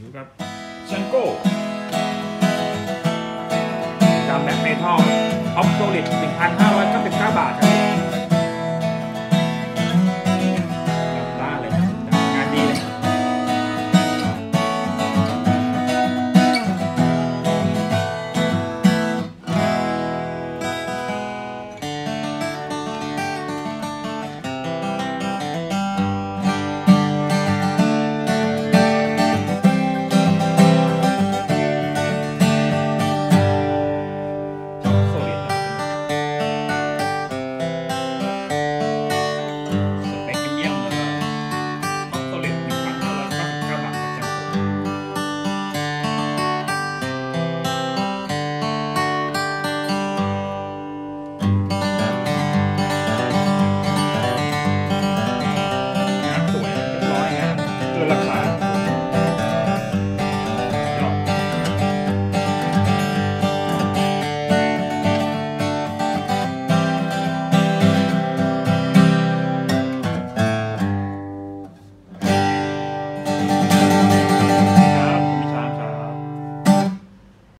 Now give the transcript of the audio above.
ดูครับชังโก้กามแบ็คเมทัลออฟโซลิด1,599 บาทครับ